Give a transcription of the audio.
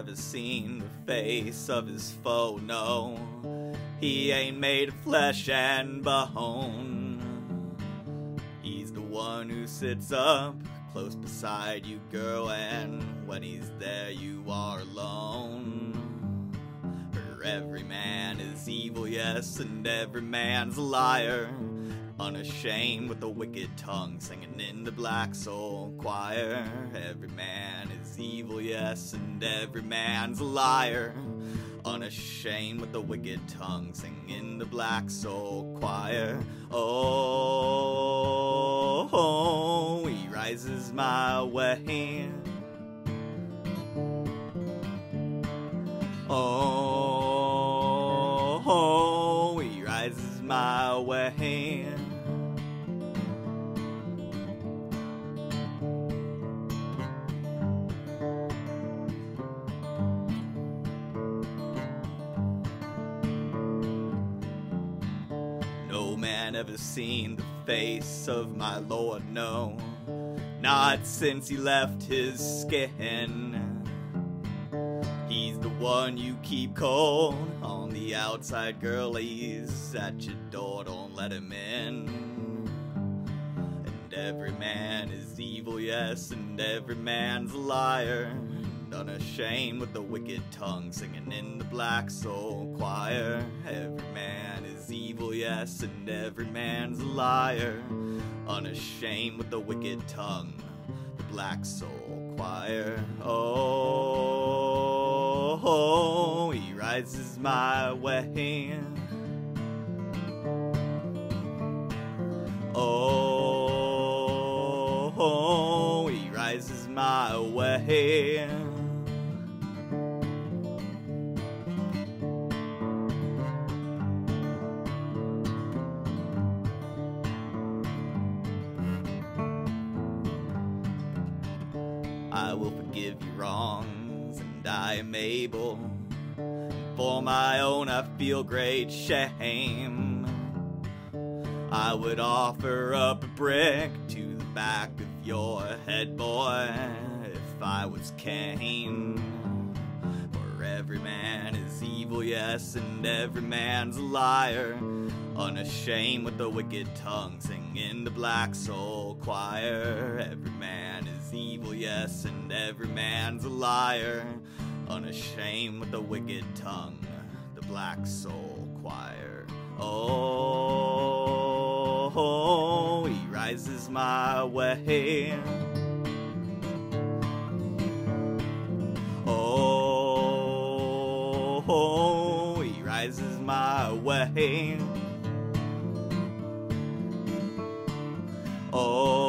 ever seen the face of his foe, no. He ain't made of flesh and bone. He's the one who sits up close beside you, girl, and when he's there, you are alone. For every man is evil, yes, and every man's a liar. Unashamed with a wicked tongue, singing in the black soul choir. Every man is evil, yes, and every man's a liar. Unashamed with the wicked tongue, singing in the black soul choir. Oh, oh, he rises my way. Oh, oh, he rises my way. Man ever seen the face of my Lord, no. Not since he left his skin. He's the one you keep cold on the outside, girl. He's at your door, don't let him in. And every man is evil, yes, and every man's a liar. Unashamed with the wicked tongue, singing in the black soul choir. Every man is evil, yes, and every man's a liar. Unashamed with the wicked tongue, the black soul choir. Oh, oh he rises my way. Oh, oh, he rises my way. I will forgive your wrongs, and I am able. For my own, I feel great shame. I would offer up a brick to the back of your head, boy, if I was Cain. For every man is evil, yes, and every man's a liar. Unashamed with the wicked tongue, singing the black soul choir. Every man is evil, yes, and every man's a liar. Unashamed with the wicked tongue, the black soul choir. Oh, he rises my way. Oh, he rises my way. Oh.